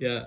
Yeah.